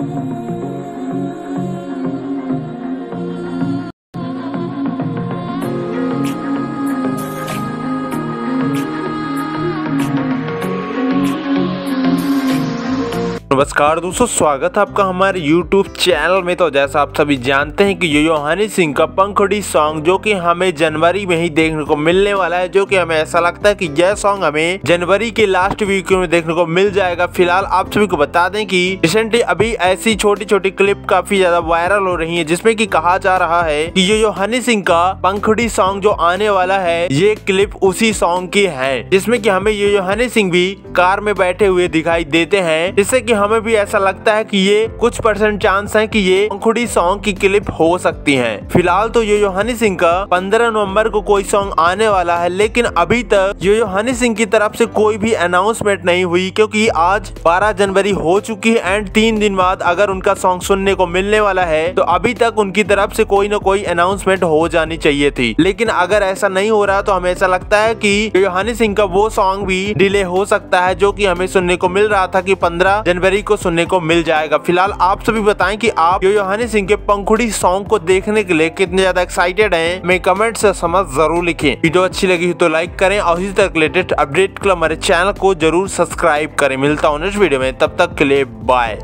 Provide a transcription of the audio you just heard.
Thank you. नमस्कार दोस्तों, स्वागत है आपका हमारे YouTube चैनल में। तो जैसा आप सभी जानते हैं कि यो हनी सिंह का पंखड़ी सॉन्ग जो कि हमें जनवरी में ही देखने को मिलने वाला है, जो कि हमें ऐसा लगता है कि यह सॉन्ग हमें जनवरी के लास्ट वीक में देखने को मिल जाएगा। फ़िलहाल आप सभी को बता दें कि रिसेंटली अभी ऐसी छोटी छोटी क्लिप काफ़ी ज़्यादा वायरल हो रही है, जिसमें की कहा जा रहा है की यो हनी सिंह का पंखड़ी सॉन्ग जो आने वाला है, ये क्लिप उसी सॉन्ग की है, जिसमें की हमें यो हनी सिंह भी कार में बैठे हुए दिखाई देते हैं। जिससे की हमें भी ऐसा लगता है कि ये कुछ परसेंट चांस है कि ये पंखुड़ी सॉन्ग की क्लिप हो सकती है। फ़िलहाल तो यो यो हनी सिंह का 15 नवंबर को कोई सॉन्ग आने वाला है, लेकिन अभी तक यो यो हनी सिंह की तरफ़ से कोई भी अनाउंसमेंट नहीं हुई, क्योंकि आज 12 जनवरी हो चुकी है एंड तीन दिन बाद अगर उनका सॉन्ग सुनने को मिलने वाला है तो अभी तक उनकी तरफ़ से कोई ना कोई अनाउंसमेंट हो जानी चाहिए थी। लेकिन अगर ऐसा नहीं हो रहा तो हमें ऐसा लगता है की यो यो सिंह का वो सॉन्ग भी डिले हो सकता है, जो की हमें सुनने को मिल रहा था की पंद्रह जनवरी को सुनने को मिल जाएगा। फ़िलहाल आप सभी बताएँ कि आप यो योहानी सिंह के पंखुड़ी सॉन्ग को देखने के लिए कितने ज़्यादा एक्साइटेड हैं? मैं कमेंट से समझ ज़रूर लिखें। वीडियो अच्छी लगी तो लाइक करें और इसी तरह लेटेस्ट अपडेट के लिए हमारे चैनल को ज़रूर सब्सक्राइब करें। मिलता हूँ नेक्स्ट वीडियो में। तब तक के लिए बाय